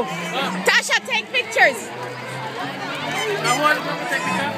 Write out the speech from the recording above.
Tasha, take pictures. I want to take pictures.